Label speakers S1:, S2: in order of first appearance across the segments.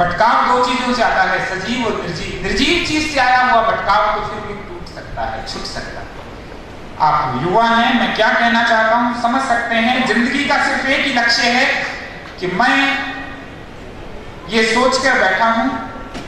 S1: भटकाव दो चीज़ों से आता है, सजीव और निर्जीव। निर्जीव चीज़ से आया हुआ भटकाव तो फिर भी टूट सकता है छुट सकता है। आप युवा हैं, मैं क्या कहना चाहता हूँ? समझ सकते हैं, ज़िंदगी का सिर्फ़ एक ही लक्ष्य है कि मैं ये सोचकर बैठा हूँ,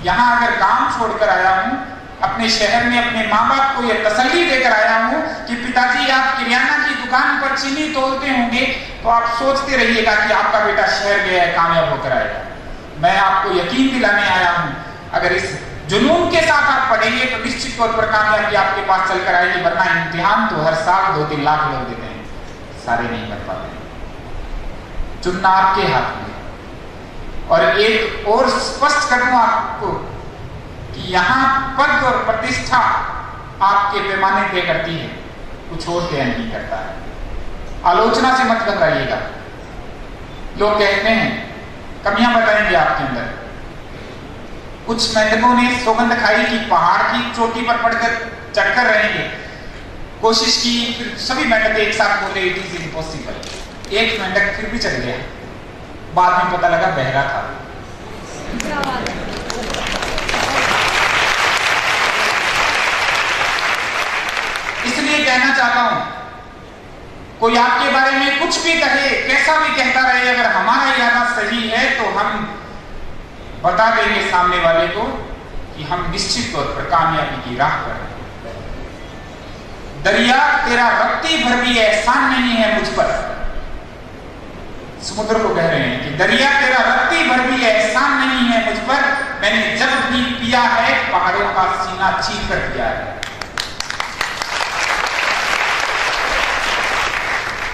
S1: यहाँ अगर काम छोड़कर आया हूँ, अपने शहर में अपने माँ बाप को यह तसल्ली देकर आया हूँ कि पिताजी, आप किरियाना की दुकान पर चीनी तोड़ते होंगे तो आप सोचते रहिएगा कि आपका बेटा शहर गया है, कामयाब होकर आएगा। मैं आपको यकीन दिलाने आया हूँ, अगर इस जुनून के साथ आप पढ़ेंगे तो निश्चित तौर पर कामयाबी आपके पास चलकर आएगी, वरना इम्तिहान तो हर साल दो तीन लाख लोग देते हैं, सारे नहीं कर पाते। चुनना आपके हाथ में। और एक और स्पष्ट कर दूँ आपको कि यहाँ पद और प्रतिष्ठा आपके पैमाने तय करती है, कुछ और तय नहीं करता है। आलोचना से मत घबराइएगा। लोग कहते हैं कमियाँ बताएँगे आपके अंदर? कुछ मेंढकों ने सौगंध खाई कि पहाड़ की चोटी पर पड़कर चढ़कर रहेंगे। कोशिश की, फिर सभी मेंढक एक साथ बोले इट इज़ इम्पॉसिबल एक मेंढक फिर भी चढ़ गया। बाद में पता लगा, बहरा था। इसलिए कहना चाहता हूँ कोई आपके बारे में कुछ भी कहे, कैसा भी कहता रहे, अगर हमारा इरादा सही है तो हम बता देंगे सामने वाले को कि हम निश्चित तौर पर कामयाबी की राह पर दरिया तेरा रत्ती भर भी एहसान नहीं है मुझ पर। समुद्र को कह रहे हैं कि दरिया तेरा रत्ती भर भी एहसान नहीं है मुझ पर। मैंने जब भी पिया है, पहाड़ों का सीना चीर कर दिया है।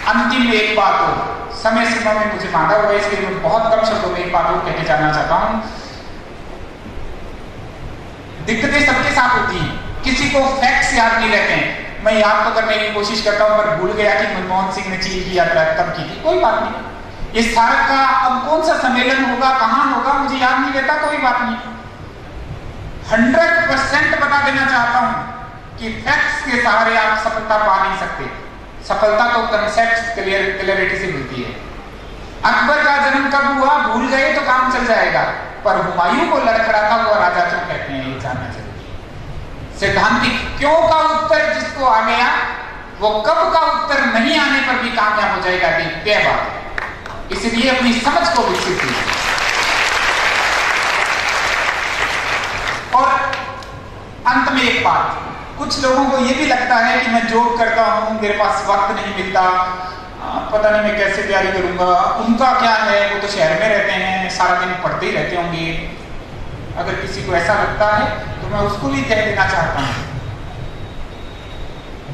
S1: अंतिम में एक बात हो। समय सीमा में मुझे बांधा हुआ है इसलिए मैं बहुत कम शब्दों में एक बात को कहते जाना चाहता हूँ। दिक्कतें सबके साथ होती हैं। किसी को फैक्ट्स याद नहीं रहते हैं। मैं याद तो करने की कोशिश करता हूँ, पर भूल गया कि मनमोहन सिंह ने चीन की यात्रा कब की थी। कोई बात नहीं। ये सारा का अब कौन सा सम्मेलन होगा, कहाँ होगा, मुझे याद नहीं रहता, कोई बात नहीं। हंड्रेड परसेंट बता देना चाहता हूँ कि फैक्ट्स के सहारे आप सफलता पा नहीं सकते। सफलता तो कंसेप्ट क्लियर क्लियरिटी से मिलती है। अकबर का जन्म कब हुआ? भूल गए तो काम चल जाएगा। पर हुमायूं को लड़खड़ाता हुआ राजा क्यों कहते हैं, ये जानना ज़रूरी सिद्धांतिक, क्यों का उत्तर जिसको आ गया वो कब का उत्तर नहीं आने पर भी कामयाब हो जाएगा तय बात। इसलिए अपनी समझ को विकसित कीजिए। और अंत में एक बात। कुछ लोगों को यह भी लगता है कि मैं जॉब करता हूँ, मेरे पास वक्त नहीं मिलता। पता नहीं मैं कैसे तैयारी करूँगा। उनका क्या है? वो तो शहर में रहते हैं, सारा दिन पढ़ते ही रहते होंगे। अगर किसी को ऐसा लगता है तो मैं उसको भी कह देना चाहता हूँ।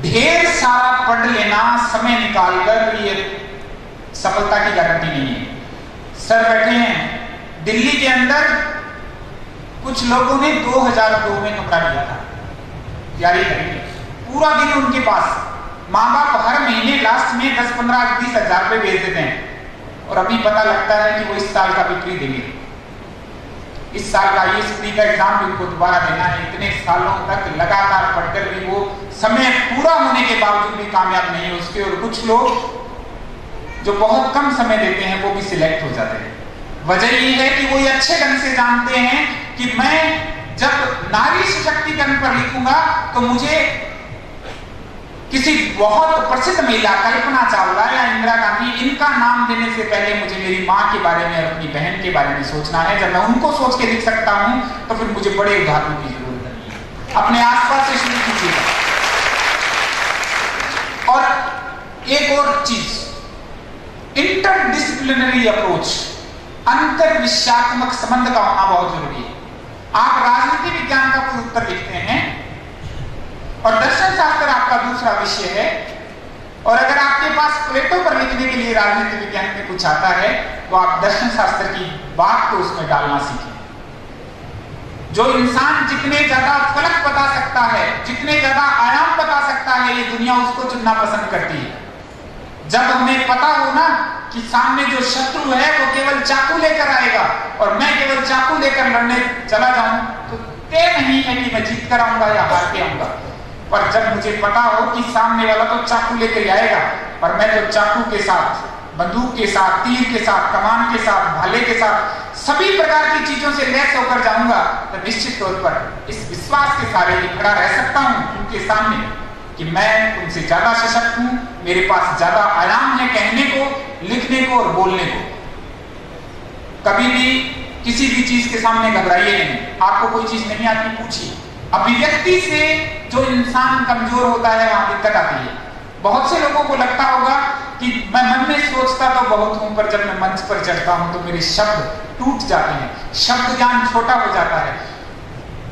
S1: ढेर सारा पढ़ लेना, समय निकालकर ये सफलता की गारंटी नहीं है। सर बैठे हैं, दिल्ली के अंदर कुछ लोगों ने 2002 में कपड़ा लिया था। तैयारी करेंगे। पूरा दिन उनके पास। माँ बाप हर महीने लास्ट में दस पंद्रह बीस हज़ार रुपए भेज देते हैं। और अभी पता लगता है कि वो इस साल का बिक्री देंगे। इस साल का ये स्त्री का एग्ज़ाम भी उनको दोबारा देना है। इतने सालों तक लगातार पढ़कर भी वो समय पूरा होने के बावजूद भी कामयाब नहीं है उसके। और कुछ लोग जो बहुत कम समय देते हैं, वो भी सिलेक्ट हो जाते हैं। वजह ये है कि वो ये अच्छे ढंग से जानते हैं कि मैं जब नारी सशक्तिकरण पर लिखूँगा तो मुझे किसी बहुत प्रसिद्ध महिला कल्पना चावला या इंदिरा गांधी, इनका नाम देने से पहले मुझे मेरी माँ के बारे में अपनी बहन के बारे में सोचना है। जब मैं उनको सोच के लिख सकता हूँ तो फिर मुझे बड़े उदाहरणों की ज़रूरत है। अपने आसपास से शुरू कीजिएगा। और एक और चीज़ इंटरडिसिप्लिनरी अप्रोच अंतर विषयात्मक संबंध का होना बहुत ज़रूरी है। आप राजनीति विज्ञान का कोई उत्तर लिखते हैं? और दर्शन शास्त्र आपका दूसरा विषय है। और अगर आपके पास प्लेटो पर लिखने के लिए राजनीति विज्ञान में कुछ आता है तो आप दर्शन शास्त्र की बात को उसमें डालना सीखें। जो इंसान जितने ज़्यादा फलक बता सकता है, जितने ज़्यादा आयाम बता सकता है, ये दुनिया उसको चुनना पसंद करती है। जब हमें पता हो ना कि सामने जो शत्रु है वो केवल चाकू लेकर आएगा और मैं केवल चाकू लेकर लड़ने चला जाऊँ तो तय नहीं है कि मैं जीत कर आऊँगा या हार के आऊँगा। पर जब मुझे पता हो कि सामने वाला तो चाकू लेकर आएगा पर मैं तो चाकू के साथ, बंदूक के साथ, तीर के साथ, कमान के साथ, भाले के साथ, सभी प्रकार की चीज़ों से लैस होकर जाऊँगा तो निश्चित तौर पर इस विश्वास के सारे खड़ा रह सकता हूँ उनके सामने कि मैं उनसे ज़्यादा सशक्त हूँ, मेरे पास ज़्यादा आराम है कहने को, लिखने को और बोलने को। कभी भी किसी भी चीज़ के सामने घबराइए नहीं। आपको कोई चीज़ नहीं आती, पूछिए। अभिव्यक्ति से जो इंसान कमज़ोर होता है वहाँ दिक्कत आती है। बहुत से लोगों को लगता होगा कि मैं मन में सोचता तो बहुत हूँ, पर जब मैं मंच पर चढ़ता हूँ तो मेरे शब्द टूट जाते हैं। शब्द ज्ञान छोटा हो जाता है।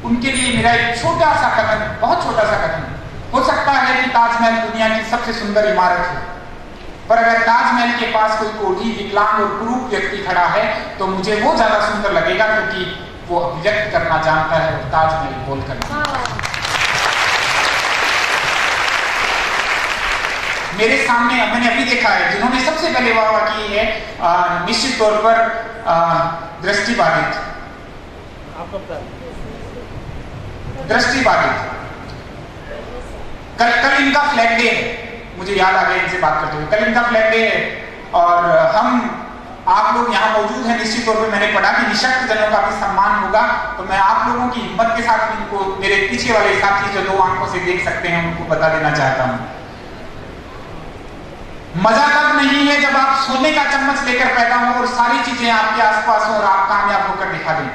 S1: उनके लिए मेरा एक छोटा सा कथन, बहुत छोटा सा कथन। हो सकता है कि ताजमहल दुनिया की सबसे सुंदर इमारत है। पर अगर ताजमहल के पास कोई कोढ़ी विकलांग और कुरूप व्यक्ति खड़ा है तो मुझे वो ज़्यादा सुंदर लगेगा क्योंकि वो अभिव्यक्त करना जानता है और ताजमहल बोलकर। मेरे सामने मैंने अभी देखा है जिन्होंने सबसे पहले वाह वाह की है निश्चित तौर पर दृष्टि बाधित दृष्टि बाधित कल कल इनका फ्लैग डे है। मुझे याद आ गया इनसे बात करते हुए। कल इनका फ्लैग डे है। और हम, आप लोग यहाँ मौजूद हैं, निश्चित तौर पे मैंने पढ़ा कि निशक्त जनों का भी सम्मान होगा। तो मैं आप लोगों की हिम्मत के साथ इनको, मेरे पीछे वाले साथी जो दो आँखों से देख सकते हैं, उनको बता देना चाहता हूँ। मज़ा तब नहीं है जब आप सोने का चम्मच लेकर पैदा हो और सारी चीज़ें आपके आसपास हो और आप कामयाब होकर दिखा दें।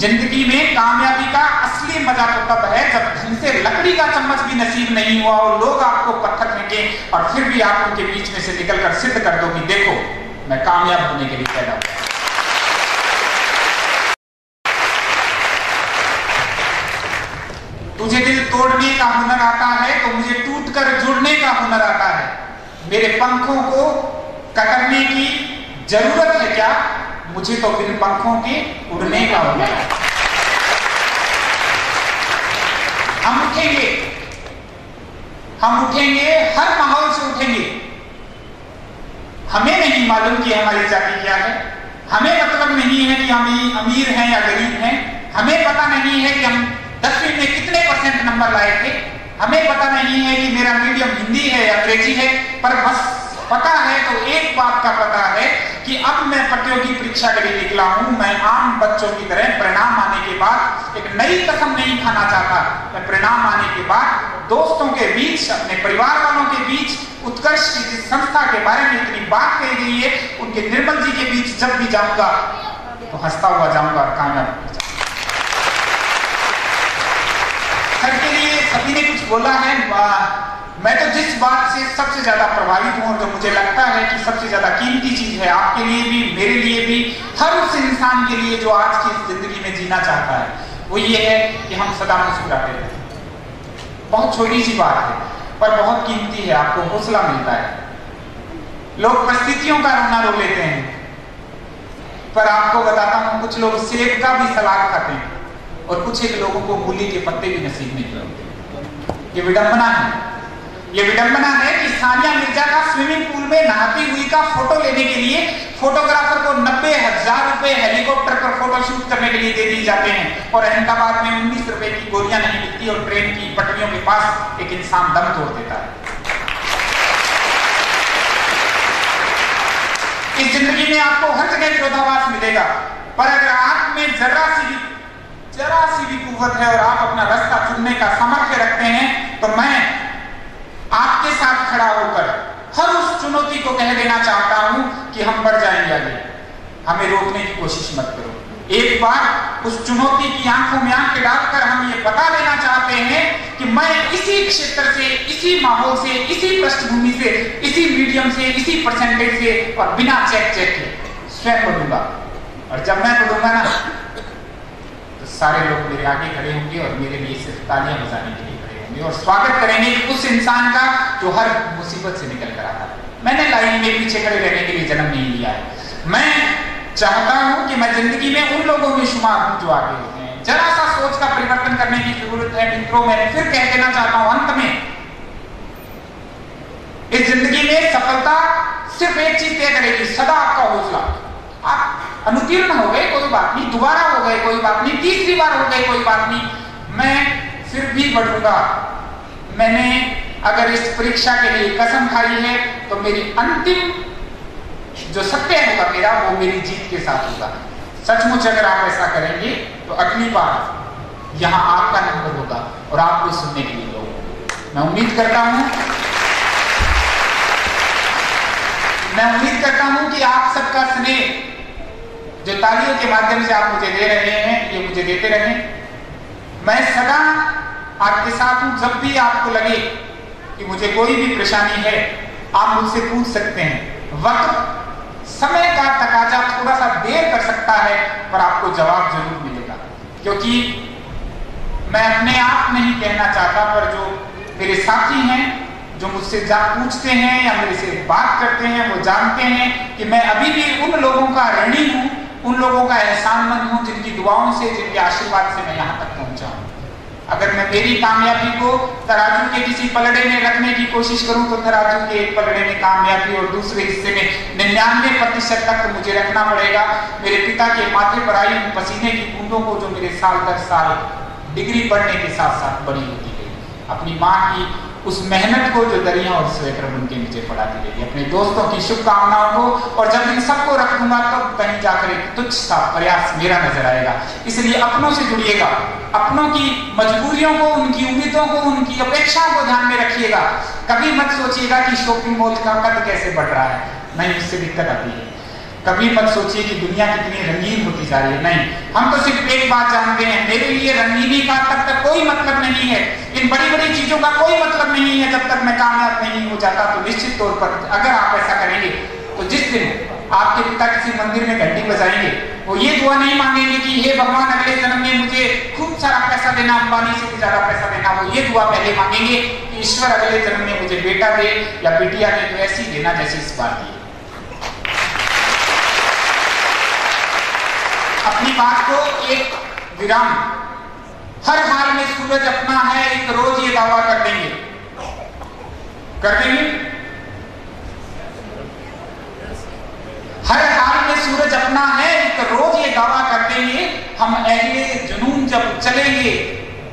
S1: ज़िंदगी में कामयाबी का असली मज़ा तो तब है जब ढंग से लकड़ी का चम्मच भी नसीब नहीं हुआ और लोग आपको पत्थर फेंके और फिर भी आप उनके बीच में से निकलकर सिद्ध कर दो कि देखो, मैं कामयाब होने के लिए पैदा हुआ। तुझे दिल तोड़ने का हुनर आता है तो मुझे टूट कर जुड़ने का हुनर आता है। मेरे पंखों को कतरने की ज़रूरत है क्या? मुझे तो बिन पंखों के उड़ने का हो है हम उठेंगे। हम उठेंगे, हर माहौल से उठेंगे। हमें नहीं मालूम कि हमारी जाति क्या है। हमें मतलब नहीं है कि हम अमीर हैं या गरीब हैं। हमें पता नहीं है कि हम दसवीं में कितने परसेंट नंबर लाए थे। हमें पता नहीं है कि मेरा मीडियम हिंदी है या अंग्रेज़ी है, पर बस पता है तो एक बात का पता है प्रतियोगी परीक्षा के लिए निकला हूँ। मैं आम बच्चों की तरह परिणाम आने के बाद एक नई कसम नहीं खाना चाहता। मैं परिणाम आने के बाद दोस्तों के बीच, अपने परिवार वालों के बीच, उत्कर्ष की जिस संस्था के बारे में इतनी बात कही गई है, उनके निर्मल जी के बीच जब भी जाऊँगा तो हंसता हुआ जाऊँगा कामयाब सर के लिए सभी ने कुछ बोला है मैं तो जिस बात से सबसे ज़्यादा प्रभावित हूँ जो मुझे लगता है कि सबसे ज़्यादा कीमती चीज़ है आपके लिए भी, मेरे लिए भी, हर उस इंसान के लिए जो आज की ज़िंदगी में जीना चाहता है। वो ये है कि हम सदा मुस्कुराते रहे। बहुत छोटी सी बात है, पर बहुत कीमती है, आपको हौसला मिलता है। लोग परिस्थितियों का रोना रो लेते हैं, पर आपको बताता हूँ, कुछ लोग सेब का भी सलाद खाते हैं, और कुछ एक लोगों को मूली के पत्ते भी नसीब नहीं होते ये विडंबना है। ये विडंबना है कि सानिया मिर्ज़ा का स्विमिंग पूल में नहाती हुई का फ़ोटो लेने के लिए फोटोग्राफर को नब्बे हज़ार रुपए हेलीकॉप्टर पर फ़ोटो शूट करने के लिए दे दिए जाते हैं। और अहमदाबाद में उन्नीस रुपए की गोलियाँ नहीं मिलती और ट्रेन की पटरियों के पास एक इंसान दम तोड़ देता है। इस ज़िंदगी में आपको हर जगह विरोधाभास मिलेगा। पर अगर आप में जरा सी भी, जरा सी भी कुवत है और आप अपना रास्ता चुनने का सामर्थ्य रखते हैं तो मैं आपके साथ खड़ा होकर हर उस चुनौती को कह देना चाहता हूँ कि हम बढ़ जाएँगे आगे हमें रोकने की कोशिश मत करो। एक बार उस चुनौती की आँखों में आँख डालकर हम ये बता देना चाहते हैं कि मैं इसी क्षेत्र से, इसी माहौल से, इसी पृष्ठभूमि से, इसी मीडियम से, इसी परसेंटेज से और बिना चेक चेक के स्वयं बढ़ूँगा और जब मैं बढ़ूँगा ना तो सारे लोग मेरे आगे खड़े होंगे और मेरे लिए सिर्फ़ तालियाँ बजाने के लिए। होंगे और स्वागत करेंगे उस इंसान का जो हर मुसीबत से निकल कर आता है। मैंने लाइन में पीछे खड़े रहने के लिए जन्म नहीं लिया है। मैं चाहता हूँ कि मैं ज़िंदगी में उन लोगों में शुमार हूँ जो आगे हैं। जरा सा सोच का परिवर्तन करने की ज़रूरत है मित्रों मैं फिर कह देना चाहता हूँ अंत में। इस ज़िंदगी में सफलता सिर्फ़ एक चीज़ तय करेगी, सदा आपका हौसला। आप अनुतीर्ण हो गए, कोई बात नहीं। दोबारा हो गए, कोई बात नहीं। तीसरी बार हो गए, कोई बात नहीं। मैं भी बढ़ूँगा। मैंने अगर इस परीक्षा के लिए कसम खाई है तो मेरी अंतिम जो सत्य होगा मेरा, वो मेरी जीत के साथ होगा। सचमुच अगर आप ऐसा करेंगे तो अगली बार यहाँ आपका नंबर होगा और आपको सुनने के लिए लोग। मैं उम्मीद करता हूँ, मैं उम्मीद करता हूँ कि आप सबका स्नेह जो तालियों के माध्यम से आप मुझे दे रहे हैं, ये मुझे देते रहे। मैं सदा आपके साथ हूँ जब भी आपको लगे कि मुझे कोई भी परेशानी है, आप मुझसे पूछ सकते हैं। वक्त, समय का तकाजा थोड़ा सा देर कर सकता है, पर आपको जवाब ज़रूर मिलेगा। क्योंकि मैं अपने आप नहीं कहना चाहता, पर जो मेरे साथी हैं, जो मुझसे जा पूछते हैं या मेरे से बात करते हैं, वो जानते हैं कि मैं अभी भी उन लोगों का ऋणी हूँ, उन लोगों का एहसानमंद हूँ, जिनकी दुआओं से, जिनके आशीर्वाद से मैं यहाँ तक पहुँचा अगर मैं मेरी कामयाबी को तराजू के किसी पलड़े में रखने की कोशिश करूँ तो तराजू के एक पलड़े में कामयाबी और दूसरे हिस्से में निन्यानवे प्रतिशत तक तो मुझे रखना पड़ेगा। मेरे पिता के माथे पर आई उन पसीने की बूंदों को जो मेरे साल दर साल डिग्री बढ़ने के साथ साथ बड़ी होती गई। अपनी माँ की उस मेहनत को जो दरिया और स्वेटर बन के नीचे पढ़ाती रहेगी अपने दोस्तों की शुभकामनाओं को और जब इन सबको रखूँगा तब तो कहीं जाकर एक तुच्छ सा प्रयास मेरा नज़र आएगा। इसलिए अपनों से जुड़िएगा, अपनों की मजबूरियों को, उनकी उम्मीदों को, उनकी अपेक्षाओं को ध्यान में रखिएगा। कभी मत सोचिएगा कि शॉपिंग मॉल का कद कैसे बढ़ रहा है। नहीं, उससे दिक्कत आती है। कभी मत सोचिए कि दुनिया कितनी रंगीन होती जा रही है। नहीं, हम तो सिर्फ़ एक बात जानते हैं, मेरे लिए रंगीनी का तब तक कोई मतलब नहीं है। इन बड़ी बड़ी चीज़ों का कोई मतलब नहीं है जब तक मैं कामयाब नहीं हो जाता तो निश्चित तौर पर अगर आप ऐसा करेंगे तो जिस दिन आपके पिता किसी मंदिर में घंटी बजाएँगे, वो ये दुआ नहीं मांगेंगे कि, हे भगवान, अगले जन्म में मुझे खूब सारा पैसा देना, अंबानी से भी ज़्यादा पैसा देना। वो ये दुआ पहले मांगेंगे कि, ईश्वर, अगले जन्म में मुझे बेटा दे या बेटिया दे तो ऐसी देना जैसे इस बार दी अपनी बात को एक विराम। हर हाल में सूरज अपना है, एक रोज ये दावा कर देंगे। कर देंगे? हर हाल में सूरज अपना है, एक रोज ये दावा कर देंगे। हम अहले जुनून जब चलेंगे,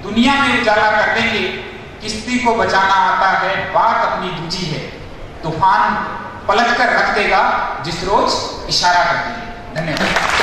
S1: दुनिया में उजाला कर देंगे, किस्ती को बचाना आता है, बात अपनी दूजी है। तूफ़ान पलट कर रख देगा, जिस रोज इशारा कर देंगे। धन्यवाद।